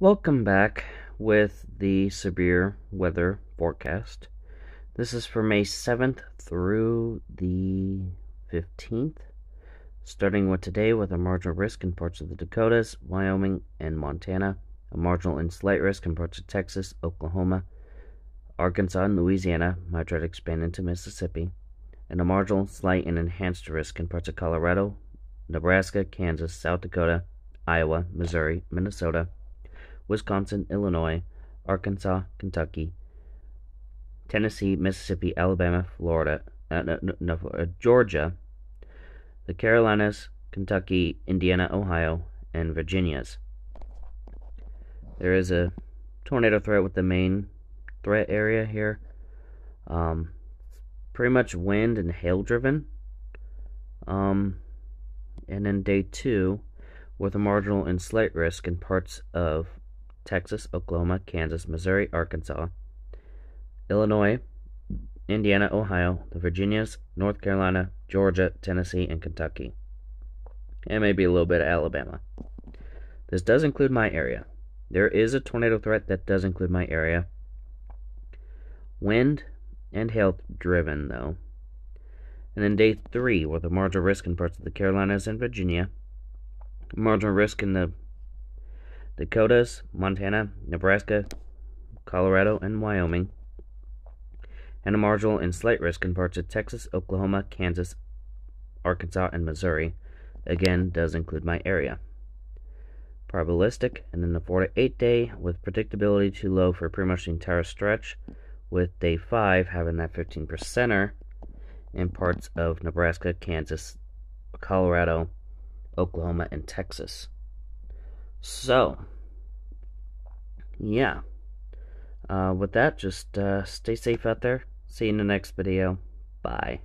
Welcome back with the severe weather forecast. This is for May 7th through the 15th, starting with today with a marginal risk in parts of the Dakotas, Wyoming, and Montana, a marginal and slight risk in parts of Texas, Oklahoma, Arkansas, and Louisiana, might try to expand into Mississippi, and a marginal, slight, and enhanced risk in parts of Colorado, Nebraska, Kansas, South Dakota, Iowa, Missouri, Minnesota, Wisconsin, Illinois, Arkansas, Kentucky, Tennessee, Mississippi, Alabama, Florida, uh, no, no, uh, Georgia, the Carolinas, Kentucky, Indiana, Ohio, and Virginia's. There is a tornado threat with the main threat area here. Um, pretty much wind and hail driven. Um, and then day two, with a marginal and slight risk in parts of Texas, Oklahoma, Kansas, Missouri, Arkansas, Illinois, Indiana, Ohio, the Virginias, North Carolina, Georgia, Tennessee, and Kentucky. And maybe a little bit of Alabama. This does include my area. There is a tornado threat that does include my area. Wind and hail driven, though. And then day three, with a marginal risk in parts of the Carolinas and Virginia, marginal risk in the Dakotas, Montana, Nebraska, Colorado, and Wyoming, and a marginal and slight risk in parts of Texas, Oklahoma, Kansas, Arkansas, and Missouri. Again, does include my area. Probabilistic, and then the 4 to 8 day with predictability too low for pretty much the entire stretch, with day 5 having that 15 percenter in parts of Nebraska, Kansas, Colorado, Oklahoma, and Texas. So, yeah. Uh, with that, just uh, stay safe out there. See you in the next video. Bye.